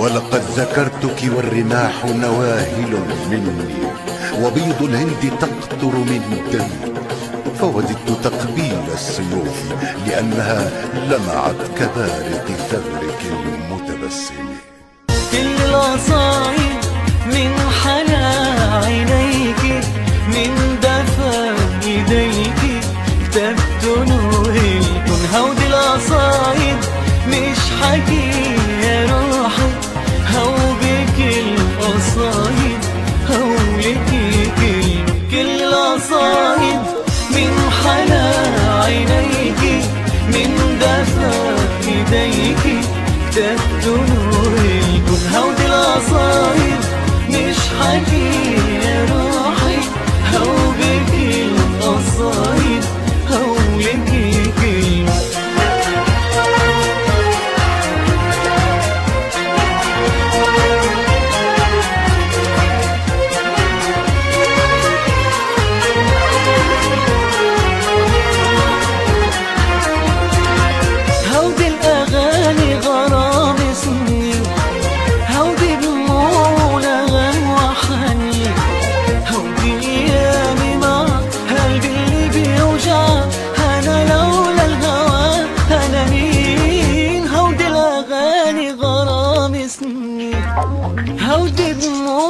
ولقد ذكرتك والرماح نواهل مني وبيض الهند تقطر من دمي فوددت تقبيل السيوف لأنها لمعت كبارق ثغرك المتبسم. كل القصايد من حلا عينيك من دفا ايديك كتبت نور هودي القصايد مش حكي القصايد هولك كل كل القصايد من حلا عينيك من دفا ايديك كتبت نور الكون هودي القصايد مش حكي how did more?